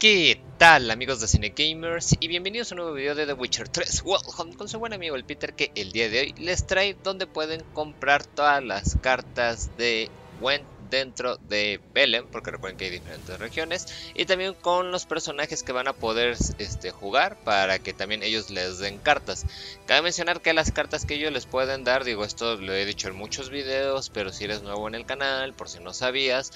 ¿Qué tal amigos de Cine Gamers? Y bienvenidos a un nuevo video de The Witcher 3 Welcome con su buen amigo el Peter que el día de hoy les trae donde pueden comprar todas las cartas de Went dentro de Belém, porque recuerden que hay diferentes regiones, y también con los personajes que van a poder este, jugar para que también ellos les den cartas. Cabe mencionar que las cartas que ellos les pueden dar, digo esto lo he dicho en muchos videos, pero si eres nuevo en el canal, por si no sabías,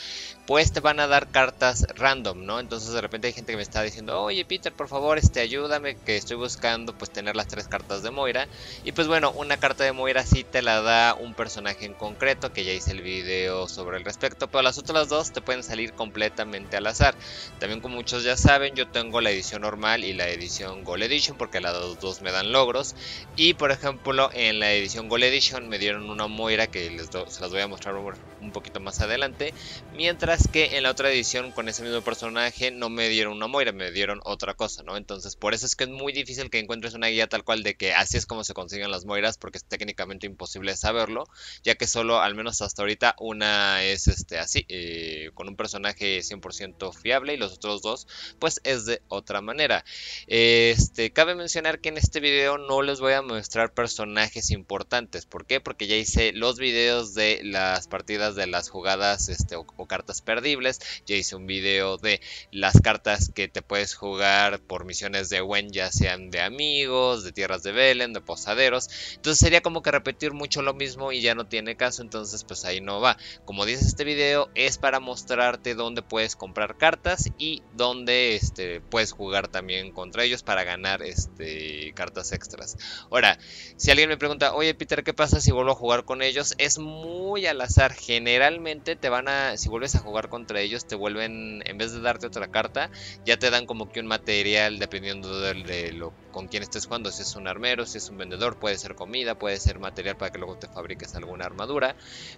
pues te van a dar cartas random, ¿no? Entonces de repente hay gente que me está diciendo, oye Peter, por favor, este, ayúdame, que estoy buscando pues tener las tres cartas de Moira. Y pues bueno, una carta de Moira sí te la da un personaje en concreto, que ya hice el video sobre el respecto pero las otras dos te pueden salir completamente al azar. También como muchos ya saben, yo tengo la edición normal y la edición Gold Edition porque las dos me dan logros. Y por ejemplo, en la edición Gold Edition me dieron una Moira que les se las voy a mostrar un poquito más adelante. Mientras que en la otra edición con ese mismo personaje no me dieron una Moira, me dieron otra cosa, ¿no? Entonces por eso es que es muy difícil que encuentres una guía tal cual de que así es como se consiguen las Moiras porque es técnicamente imposible saberlo, ya que solo al menos hasta ahorita una es este, así, eh, con un personaje 100% fiable y los otros dos, pues es de otra manera. Este, cabe mencionar que en este video no les voy a mostrar personajes importantes. ¿Por qué? Porque ya hice los videos de las partidas de las jugadas este, o, cartas perdibles. Ya hice un video de las cartas que te puedes jugar por misiones de Wen, ya sean de amigos, de tierras de Velen, de posaderos. Entonces sería como que repetir mucho lo mismo y ya no tiene caso. Entonces pues ahí no va. Como dice este video es para mostrarte dónde puedes comprar cartas y dónde este, puedes jugar también contra ellos para ganar este, cartas extras. Ahora, si alguien me pregunta, oye Peter, ¿qué pasa si vuelvo a jugar con ellos? Es muy al azar. Generalmente te van a, si vuelves a jugar contra ellos, te vuelven, en vez de darte otra carta, ya te dan como que un material dependiendo de, de lo con quién estés jugando, si es un armero, si es un vendedor, puede ser comida, puede ser material para que luego te fabriques alguna armadura,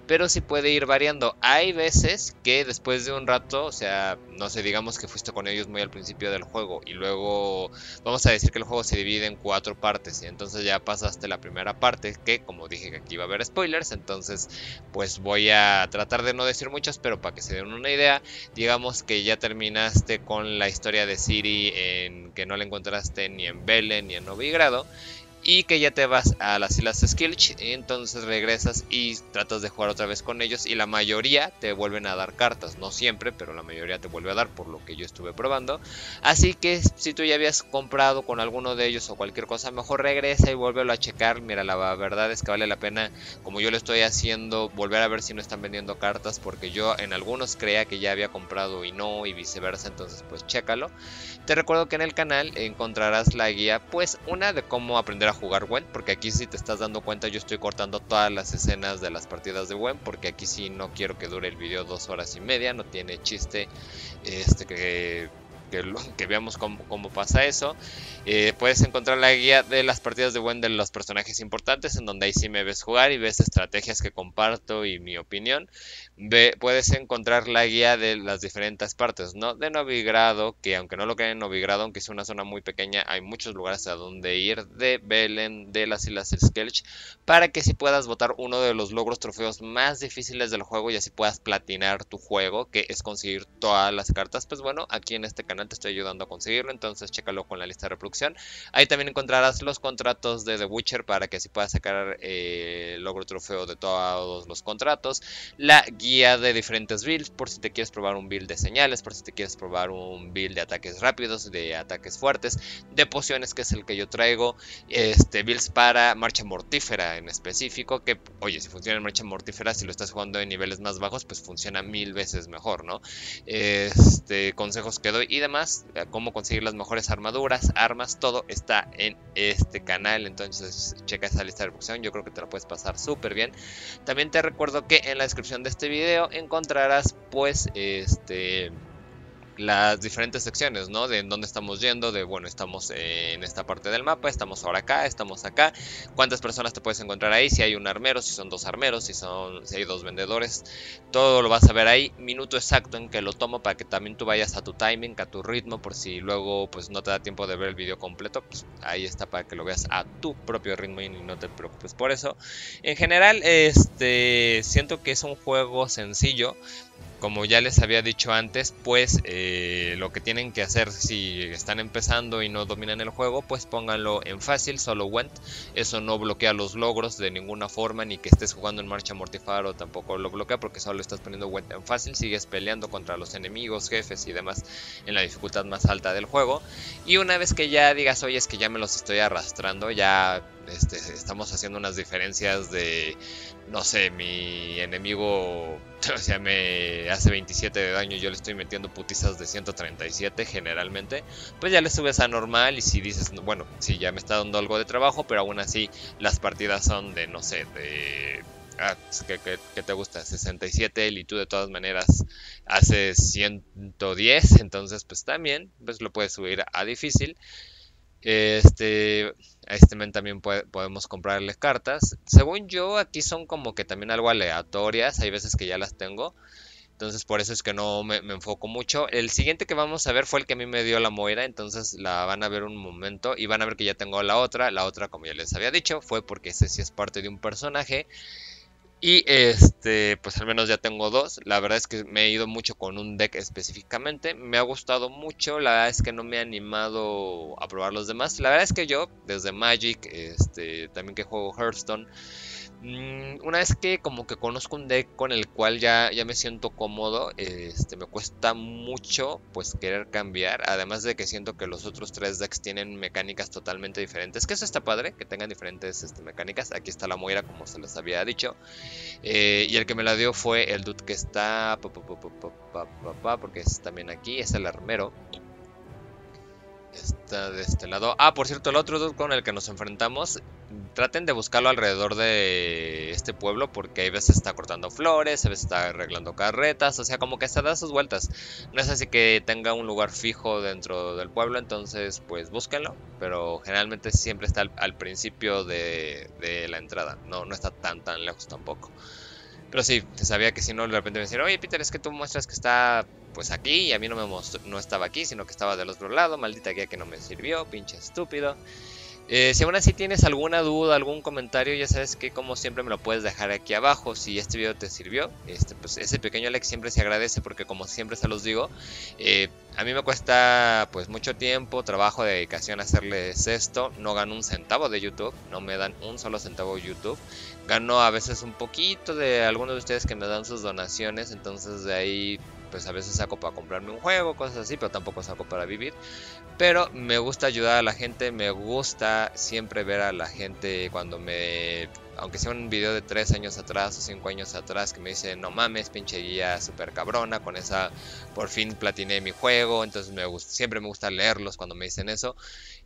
pero sí puede ir variando. Hay veces que después de un rato, o sea, no sé, digamos que fuiste con ellos muy al principio del juego y luego vamos a decir que el juego se divide en cuatro partes y entonces ya pasaste la primera parte que como dije que aquí iba a haber spoilers, entonces pues voy a tratar de no decir muchos, pero para que se den una idea, digamos que ya terminaste con la historia de Siri en que no la encontraste ni en Bell y en Novigrado y que ya te vas a las islas Skilch, entonces regresas y tratas de jugar otra vez con ellos y la mayoría te vuelven a dar cartas, no siempre, pero la mayoría te vuelve a dar por lo que yo estuve probando. Así que si tú ya habías comprado con alguno de ellos o cualquier cosa, mejor regresa y vuélvelo a checar. Mira, la verdad es que vale la pena, como yo lo estoy haciendo, volver a ver si no están vendiendo cartas, porque yo en algunos creía que ya había comprado y no, y viceversa, entonces pues chécalo. Te recuerdo que en el canal encontrarás la guía, pues una de cómo aprender a jugar Wen, porque aquí si te estás dando cuenta yo estoy cortando todas las escenas de las partidas de Wen, porque aquí sí no quiero que dure el video dos horas y media, no tiene chiste este que que, veamos cómo, pasa eso. Eh, puedes encontrar la guía de las partidas de Wen de los personajes importantes, en donde ahí sí me ves jugar y ves estrategias que comparto y mi opinión. puedes encontrar la guía de las diferentes partes, ¿no? De Novigrado, que aunque no lo queden en Novigrado, aunque es una zona muy pequeña, hay muchos lugares a donde ir, de Belen, de las Islas Skelch, para que si puedas votar uno de los logros trofeos más difíciles del juego y así puedas platinar tu juego, que es conseguir todas las cartas. Pues bueno, aquí en este canal te estoy ayudando a conseguirlo, entonces chécalo con la lista de reproducción. Ahí también encontrarás los contratos de The Witcher para que así puedas sacar eh, logro trofeo de todos los contratos, la guía de diferentes builds por si te quieres probar un build de señales, por si te quieres probar un build de ataques rápidos, de ataques fuertes, de pociones que es el que yo traigo, este builds para marcha mortífera en específico, que oye, si funciona en marcha mortífera, si lo estás jugando en niveles más bajos, pues funciona mil veces mejor, ¿no? Este, consejos que doy y demás, eh, cómo conseguir las mejores armaduras, armas, todo está en este canal. Entonces, checa esa lista de reproducción, yo creo que te la puedes pasar súper bien. También te recuerdo que en la descripción de este video encontrarás, pues, este las diferentes secciones, ¿no? De en dónde estamos yendo, de bueno, estamos en esta parte del mapa, estamos ahora acá, estamos acá, cuántas personas te puedes encontrar ahí, si hay un armero, si son dos armeros, si son si hay dos vendedores, todo lo vas a ver ahí, minuto exacto en que lo tomo para que también tú vayas a tu timing, a tu ritmo, por si luego pues no te da tiempo de ver el video completo, pues ahí está para que lo veas a tu propio ritmo y no te preocupes por eso. En general, este siento que es un juego sencillo, como ya les había dicho antes, pues eh, lo que tienen que hacer si están empezando y no dominan el juego, pues pónganlo en fácil, solo went. Eso no bloquea los logros de ninguna forma, ni que estés jugando en marcha mortifaro tampoco lo bloquea porque solo estás poniendo went en fácil. Sigues peleando contra los enemigos, jefes y demás en la dificultad más alta del juego. Y una vez que ya digas, oye, es que ya me los estoy arrastrando, ya este, estamos haciendo unas diferencias de, no sé, mi enemigo, o sea, me hace 27 de daño, yo le estoy metiendo putizas de 137 generalmente, pues ya le subes a normal y si dices, bueno, sí, ya me está dando algo de trabajo, pero aún así las partidas son de, no sé, de... Ah, pues, ¿qué, te gusta? 67 y tú de todas maneras haces 110, entonces pues también pues lo puedes subir a difícil. Este, a este men también podemos comprarle cartas. Según yo, aquí son como que también algo aleatorias. Hay veces que ya las tengo. Entonces por eso es que no me, enfoco mucho. El siguiente que vamos a ver fue el que a mí me dio la Moira. Entonces la van a ver un momento. Y van a ver que ya tengo la otra. La otra, como ya les había dicho, fue porque ese sí es parte de un personaje. Y este, pues al menos ya tengo dos. La verdad es que me he ido mucho con un deck específicamente. Me ha gustado mucho. La verdad es que no me he animado a probar los demás. La verdad es que yo, desde Magic, este, también que juego Hearthstone, una vez que como que conozco un deck con el cual ya, ya me siento cómodo, este, me cuesta mucho pues querer cambiar, además de que siento que los otros tres decks tienen mecánicas totalmente diferentes, que eso está padre, que tengan diferentes este, mecánicas, aquí está la Moira como se les había dicho, eh, y el que me la dio fue el dude que está, porque es también aquí, es el armero, está de este lado. Ah, por cierto, el otro dude con el que nos enfrentamos, traten de buscarlo alrededor de este pueblo porque a veces está cortando flores, a veces está arreglando carretas, o sea, como que se da sus vueltas. No es así que tenga un lugar fijo dentro del pueblo, entonces pues búsquenlo, pero generalmente siempre está al, principio de, la entrada, no, no está tan tan lejos tampoco. Pero sí, sabía que si no, de repente me decían, oye Peter, es que tú muestras que está pues aquí y a mí no me mostró, no estaba aquí, sino que estaba del otro lado, maldita guía que no me sirvió, pinche estúpido. Eh, si aún así tienes alguna duda, algún comentario, ya sabes que como siempre me lo puedes dejar aquí abajo. Si este video te sirvió, este, pues ese pequeño like siempre se agradece porque como siempre se los digo, eh, a mí me cuesta pues mucho tiempo, trabajo, dedicación hacerles esto. No gano un centavo de YouTube, no me dan un solo centavo de YouTube. Gano a veces un poquito de algunos de ustedes que me dan sus donaciones, entonces de ahí pues a veces saco para comprarme un juego, cosas así, pero tampoco saco para vivir. Pero me gusta ayudar a la gente, me gusta siempre ver a la gente cuando me aunque sea un video de 3 años atrás o 5 años atrás que me dice, no mames, pinche guía super cabrona, con esa por fin platiné mi juego, entonces me gusta, siempre me gusta leerlos cuando me dicen eso.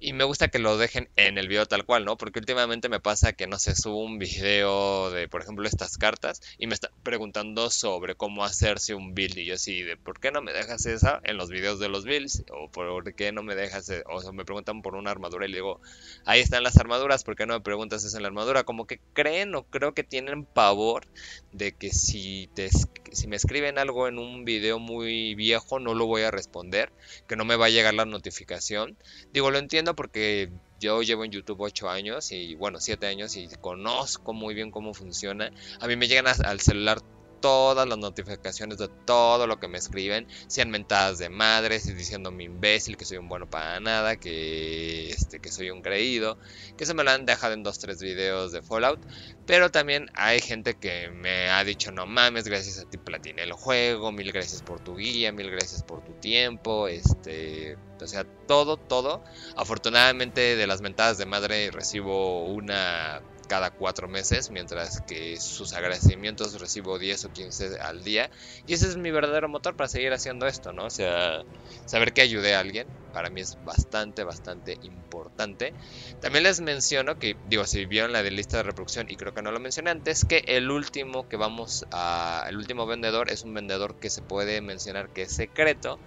Y me gusta que lo dejen en el video tal cual, ¿no? Porque últimamente me pasa que no se subo un video de, por ejemplo, estas cartas y me están preguntando sobre cómo hacerse un build. Y yo así, de ¿por qué no me dejas esa en los videos de los builds? O ¿por qué no me dejas? E-? O sea, me preguntan por una armadura y le digo, ahí están las armaduras, ¿por qué no me preguntas eso en la armadura? Como que creen o creo que tienen pavor de que si, te, si me escriben algo en un video muy viejo no lo voy a responder, que no me va a llegar la notificación. Digo, lo entiendo porque yo llevo en YouTube 8 años y bueno, 7 años y conozco muy bien cómo funciona. A mí me llegan al celular todas las notificaciones de todo lo que me escriben, sean mentadas de madres y diciéndome imbécil, que soy un bueno para nada, que, este, que soy un creído, que se me lo han dejado en dos, tres videos de Fallout, pero también hay gente que me ha dicho, no mames, gracias a ti platiné el juego, mil gracias por tu guía, mil gracias por tu tiempo, este, o sea, todo, todo. Afortunadamente de las mentadas de madre recibo una cada cuatro meses, mientras que sus agradecimientos recibo 10 o 15 al día. Y ese es mi verdadero motor para seguir haciendo esto, ¿no? O sea, saber que ayudé a alguien, para mí es bastante, bastante importante. También les menciono que, digo, si vieron la de lista de reproducción, y creo que no lo mencioné antes, que el último que vamos a, el último vendedor es un vendedor que se puede mencionar que es secreto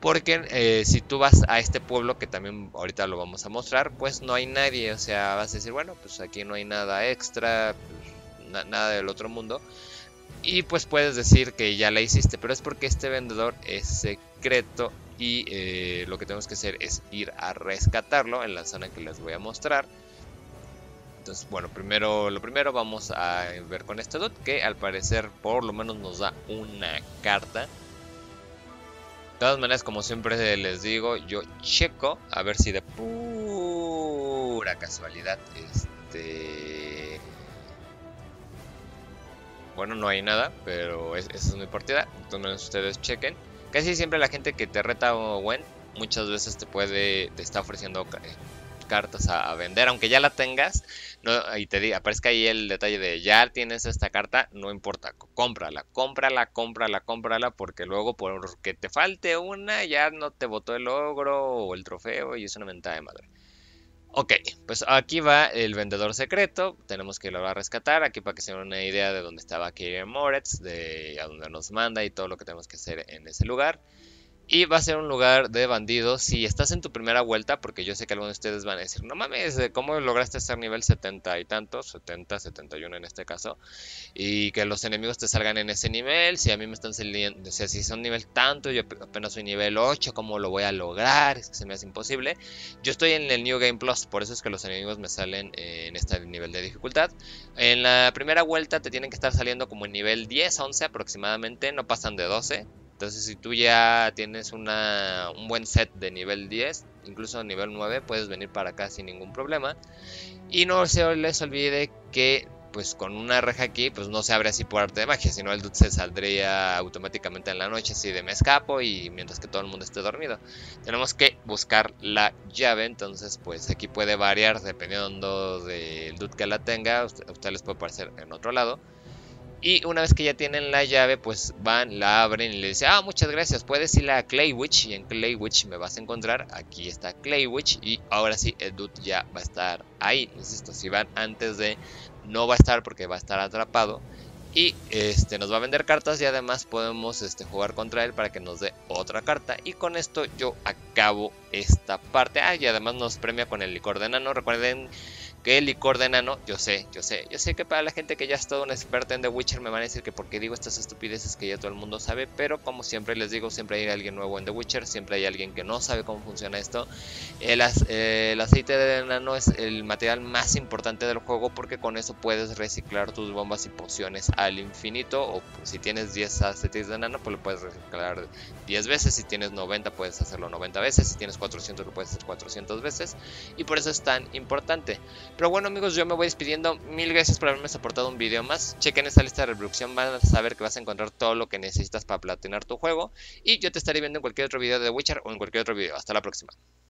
porque eh, si tú vas a este pueblo, que también ahorita lo vamos a mostrar, pues no hay nadie. O sea, vas a decir, bueno, pues aquí no hay nada extra, pues, nada del otro mundo. Y pues puedes decir que ya la hiciste, pero es porque este vendedor es secreto y eh, lo que tenemos que hacer es ir a rescatarlo en la zona que les voy a mostrar. Entonces, bueno, primero, lo primero vamos a ver con este dot que al parecer por lo menos nos da una carta. De todas maneras, como siempre les digo, yo checo a ver si de pura casualidad, este... Bueno, no hay nada, pero esa es mi partida. Maneras, ustedes chequen. Casi siempre la gente que te reta o Gwen muchas veces te puede, te está ofreciendo eh, cartas a, vender, aunque ya la tengas, no, y te aparezca ahí el detalle de ya tienes esta carta, no importa, cómprala, cómprala, cómprala, cómprala, porque luego porque te falte una, ya no te botó el logro o el trofeo y es una mentada de madre. Ok, pues aquí va el vendedor secreto. Tenemos que lo va a rescatar. Aquí para que se den una idea de dónde estaba Kirian Moretz, de a dónde nos manda y todo lo que tenemos que hacer en ese lugar. Y va a ser un lugar de bandidos. Si estás en tu primera vuelta, porque yo sé que algunos de ustedes van a decir, no mames, ¿cómo lograste estar nivel 70 y tantos? 70, 71 en este caso. Y que los enemigos te salgan en ese nivel. Si a mí me están saliendo, o sea, si son nivel tanto, yo apenas soy nivel 8, ¿cómo lo voy a lograr? Es que se me hace imposible. Yo estoy en el New Game Plus, por eso es que los enemigos me salen en este nivel de dificultad. En la primera vuelta te tienen que estar saliendo como en nivel 10, 11 aproximadamente, no pasan de 12 entonces si tú ya tienes un buen set de nivel 10, incluso nivel 9, puedes venir para acá sin ningún problema. Y no se les olvide que pues con una reja aquí pues no se abre así por arte de magia, sino el dude se saldría automáticamente en la noche así de me escapo y mientras que todo el mundo esté dormido. Tenemos que buscar la llave, entonces pues aquí puede variar dependiendo del dude que la tenga, a ustedes les puede parecer en otro lado. Y una vez que ya tienen la llave, pues van, la abren y le dicen, ah, muchas gracias, puedes ir a Claywitch y en Claywitch me vas a encontrar. Aquí está Claywitch y ahora sí, el dude ya va a estar ahí. Insisto, si van antes de, no va a estar porque va a estar atrapado. Y este, nos va a vender cartas y además podemos este, jugar contra él para que nos dé otra carta. Y con esto yo acabo esta parte. Ah, y además nos premia con el licor de nano. Recuerden que el licor de enano, yo sé, yo sé, yo sé que para la gente que ya es todo un experto en The Witcher me van a decir que porque digo estas estupideces que ya todo el mundo sabe, pero como siempre les digo, siempre hay alguien nuevo en The Witcher, siempre hay alguien que no sabe cómo funciona esto. El, el aceite de enano es el material más importante del juego porque con eso puedes reciclar tus bombas y pociones al infinito, o si tienes 10 aceites de enano, pues lo puedes reciclar 10 veces, si tienes 90 puedes hacerlo 90 veces, si tienes 400 lo puedes hacer 400 veces, y por eso es tan importante. Pero bueno amigos, yo me voy despidiendo. Mil gracias por haberme soportado un video más. Chequen esta lista de reproducción, van a saber que vas a encontrar todo lo que necesitas para platinar tu juego. Y yo te estaré viendo en cualquier otro video de Witcher o en cualquier otro video. Hasta la próxima.